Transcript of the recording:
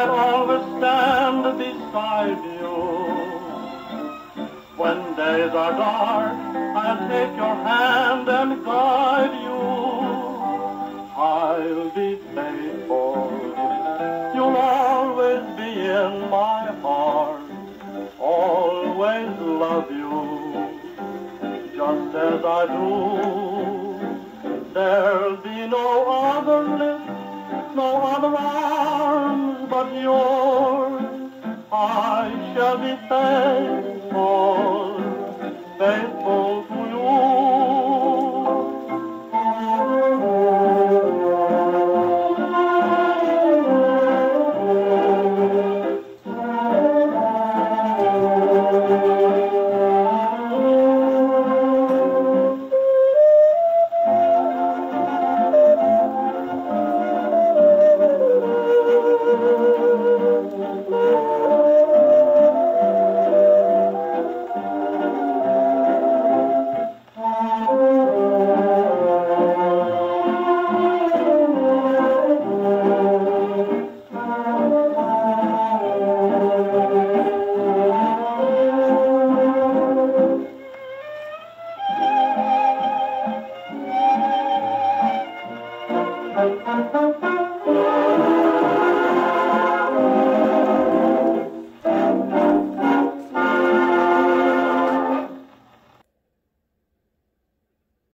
I'll always stand beside you. When days are dark, I'll take your hand and guide you. I'll be faithful. You'll always be in my heart. Always love you. Just as I do. There'll be no other lips, no other arms but yours. I shall be faithful